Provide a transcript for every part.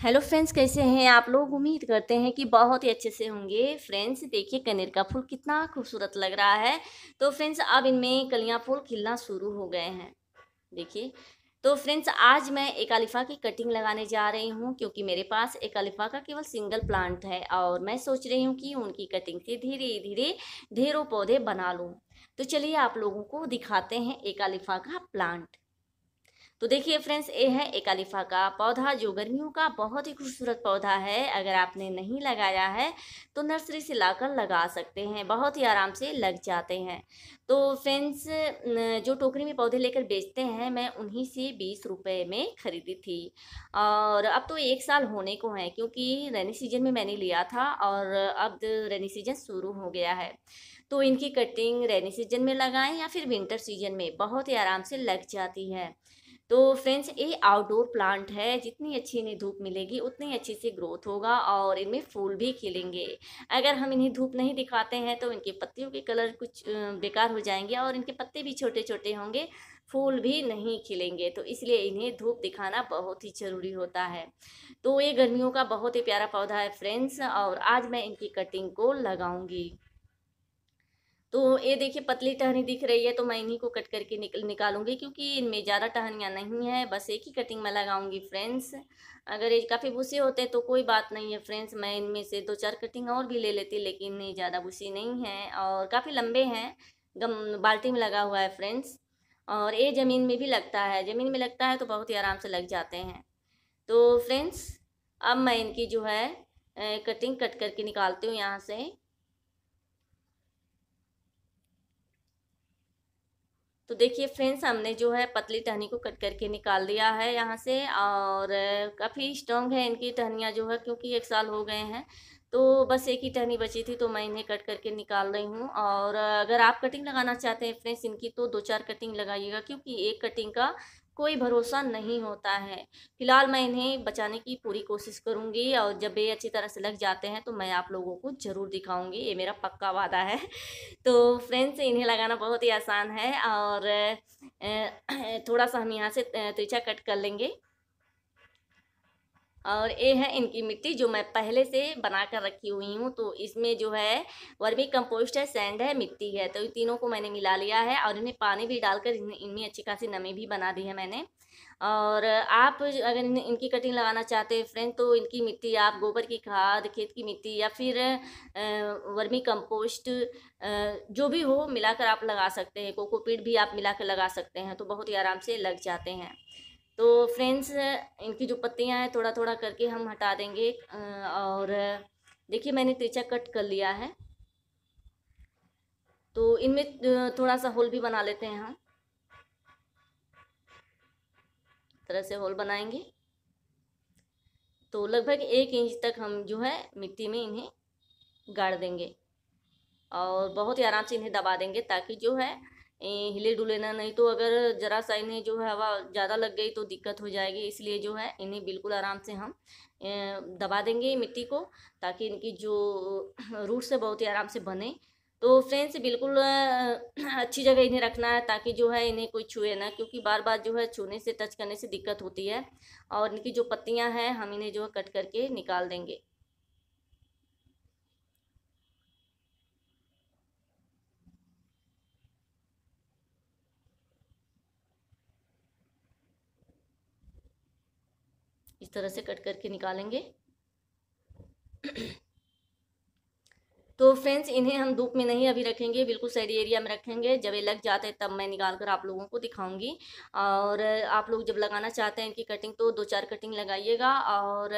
Hello friends कैसे हैं आप लोग? उम्मीद करते हैं कि बहुत ही अच्छे से होंगे। फ्रेंड्स देखिए कनेर का फूल कितना खूबसूरत लग रहा है। तो फ्रेंड्स अब इनमें कलियाँ फूल खिलना शुरू हो गए हैं। देखिए तो फ्रेंड्स आज मैं एक अलिफा की कटिंग लगाने जा रही हूँ क्योंकि मेरे पास एक अलिफा का केवल सिंगल प्लांट है और मैं सोच रही हूँ कि उनकी कटिंग से धीरे धीरे ढेरों पौधे बना लूँ। तो चलिए आप लोगों को दिखाते हैं एक अलिफा का प्लांट तो देखिए फ्रेंड्स ये है एकालिफा का पौधा जो गर्मियों का बहुत ही खूबसूरत पौधा है। अगर आपने नहीं लगाया है तो नर्सरी से लाकर लगा सकते हैं, बहुत ही आराम से लग जाते हैं। तो फ्रेंड्स जो टोकरी में पौधे लेकर बेचते हैं, मैं उन्हीं से बीस रुपये में ख़रीदी थी। और अब तो एक साल होने को है, क्योंकि रेनी सीज़न में मैंने लिया था और अब रेनी सीज़न शुरू हो गया है। तो इनकी कटिंग रेनी सीज़न में लगाएँ या फिर विंटर सीज़न में, बहुत ही आराम से लग जाती है। तो फ्रेंड्स, ये आउटडोर प्लांट है, जितनी अच्छी इन्हें धूप मिलेगी, उतनी अच्छी से ग्रोथ होगा और इनमें फूल भी खिलेंगे। अगर हम इन्हें धूप नहीं दिखाते हैं तो इनके पत्तियों के कलर कुछ बेकार हो जाएँगे और इनके पत्ते भी छोटे छोटे होंगे, फूल भी नहीं खिलेंगे। तो इसलिए इन्हें धूप दिखाना बहुत ही ज़रूरी होता है। तो ये गर्मियों का बहुत ही प्यारा पौधा है फ्रेंड्स और आज मैं इनकी कटिंग को लगाऊँगी। तो ये देखिए पतली टहनी दिख रही है तो मैं इन्हीं को कट करके निकल, निकालूँगी क्योंकि इनमें ज़्यादा टहनियाँ नहीं है, बस एक ही कटिंग में लगाऊँगी फ्रेंड्स। अगर ये काफ़ी भूसे होते तो कोई बात नहीं है फ्रेंड्स, मैं इनमें से दो चार कटिंग और भी ले लेती लेकिन ये ज़्यादा भूसी नहीं है और काफ़ी लंबे हैं, गम, बाल्टी में लगा हुआ है फ्रेंड्स। और ये ज़मीन में भी लगता है, ज़मीन में लगता है तो बहुत ही आराम से लग जाते हैं। तो फ्रेंड्स, अब मैं इनकी जो है कटिंग कट करके निकालती हूँ यहाँ से। तो देखिए फ्रेंड्स, हमने जो है पतली टहनी को कट करके निकाल दिया है यहाँ से और काफ़ी स्ट्रॉन्ग है इनकी टहनियाँ जो है क्योंकि एक साल हो गए हैं। तो बस एक ही टहनी बची थी तो मैं इन्हें कट करके निकाल रही हूँ और अगर आप कटिंग लगाना चाहते हैं फ्रेंड्स इनकी तो दो चार कटिंग लगाइएगा क्योंकि एक कटिंग का कोई भरोसा नहीं होता है। फ़िलहाल मैं इन्हें बचाने की पूरी कोशिश करूँगी और जब ये अच्छी तरह से लग जाते हैं तो मैं आप लोगों को ज़रूर दिखाऊँगी, ये मेरा पक्का वादा है। तो फ्रेंड्स इन्हें लगाना बहुत ही आसान है और थोड़ा सा हम यहाँ से त्रिचा कट कर लेंगे। और ये है इनकी मिट्टी जो मैं पहले से बना कर रखी हुई हूँ तो इसमें जो है वर्मी कंपोस्ट है सैंड है मिट्टी है तो इन तीनों को मैंने मिला लिया है और इन्हें पानी भी डालकर इन्हें इनमें अच्छी खासी नमी भी बना दी है मैंने। और आप अगर इन, इनकी कटिंग लगाना चाहते हैं फ्रेंड तो इनकी मिट्टी आप गोबर की खाद खेत की मिट्टी या फिर वर्मी कंपोस्ट जो भी हो मिलाकर आप लगा सकते हैं कोकोपीट भी आप मिलाकर लगा सकते हैं तो बहुत ही आराम से लग जाते हैं। तो फ्रेंड्स, इनकी जो पत्तियाँ हैं थोड़ा थोड़ा करके हम हटा देंगे। और देखिए, मैंने तिरछा कट कर लिया है। तो इनमें थोड़ा सा होल भी बना लेते हैं हम। तरह से होल बनाएँगे। तो लगभग एक इंच तक हम जो है, मिट्टी में इन्हें गाड़ देंगे। और बहुत ही आराम से इन्हें दबा देंगे, ताकि जो है हिले डुले ना, नहीं तो अगर ज़रा सा इन्हें जो है हवा ज़्यादा लग गई तो दिक्कत हो जाएगी, इसलिए जो है इन्हें बिल्कुल आराम से हम दबा देंगे मिट्टी को, ताकि इनकी जो रूट्स है बहुत ही आराम से बने। तो फ्रेंड्स, बिल्कुल अच्छी जगह इन्हें रखना है, ताकि जो है इन्हें कोई छुए ना, क्योंकि बार बार जो है छूने से, टच करने से दिक्कत होती है, और इनकी जो पत्तियाँ हैं, हम इन्हें जो है कट करके निकाल देंगे। इस तरह से कट करके निकालेंगे। तो फ्रेंड्स, इन्हें हम धूप में नहीं अभी रखेंगे, बिल्कुल सही एरिया में रखेंगे। जब ये लग जाते हैं, तब मैं निकाल कर आप लोगों को दिखाऊँगी। और आप लोग जब लगाना चाहते हैं इनकी कटिंग तो दो चार कटिंग लगाइएगा। और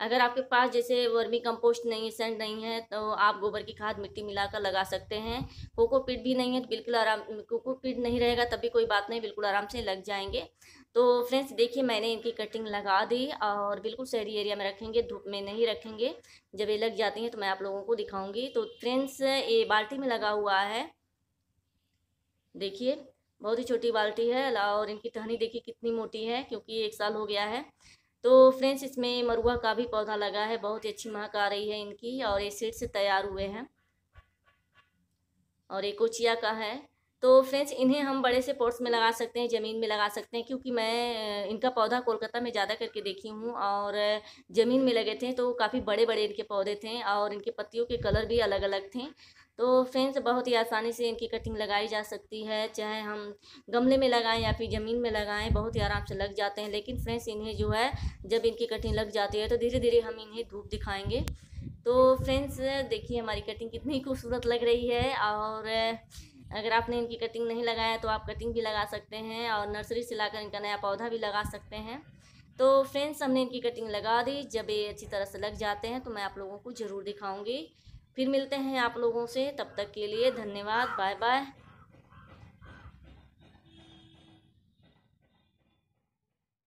अगर आपके पास जैसे वर्मी कंपोस्ट नहीं है सेंड नहीं है तो आप गोबर की खाद मिट्टी मिलाकर लगा सकते हैं। कोकोपीट भी नहीं है तो बिल्कुल आराम कोकोपीट नहीं रहेगा, तब भी कोई बात नहीं, बिल्कुल आराम से लग जाएँगे। तो फ्रेंड्स, देखिए, मैंने इनकी कटिंग लगा दी और बिल्कुल शहरी एरिया में रखेंगे, धूप में नहीं रखेंगे। जब ये लग जाती हैं तो मैं आप लोगों को दिखाऊँगी। तो फ्रेंड्स, ये बाल्टी में लगा हुआ है। देखिए, बहुत ही छोटी बाल्टी है और इनकी टहनी देखिए कितनी मोटी है, क्योंकि एक साल हो गया है। तो फ्रेंड्स, इसमें मरुआ का भी पौधा लगा है, बहुत ही अच्छी महक आ रही है इनकी और ये सीड से तैयार हुए हैं। और एक कोचिया का है। तो फ्रेंड्स, इन्हें हम बड़े से पोर्ट्स में लगा सकते हैं, ज़मीन में लगा सकते हैं, क्योंकि मैं इनका पौधा कोलकाता में ज़्यादा करके देखी हूँ और ज़मीन में लगे थे तो काफ़ी बड़े बड़े इनके पौधे थे और इनके पत्तियों के कलर भी अलग अलग थे। तो फ्रेंड्स, बहुत ही आसानी से इनकी कटिंग लगाई जा सकती है, चाहे हम गमले में लगाएँ या फिर ज़मीन में लगाएँ, बहुत ही आराम से लग जाते हैं। लेकिन फ्रेंड्स, इन्हें जो है, जब इनकी कटिंग लग जाती है तो धीरे धीरे हम इन्हें धूप दिखाएँगे। तो फ्रेंड्स, देखिए हमारी कटिंग कितनी खूबसूरत लग रही है और अगर आपने इनकी कटिंग नहीं लगाया तो आप कटिंग भी लगा सकते हैं और नर्सरी से लाकर इनका नया पौधा भी लगा सकते हैं। तो फ्रेंड्स हमने इनकी कटिंग लगा दी। जब ये अच्छी तरह से लग जाते हैं तो मैं आप लोगों को ज़रूर दिखाऊँगी। फिर मिलते हैं आप लोगों से, तब तक के लिए धन्यवाद। Bye bye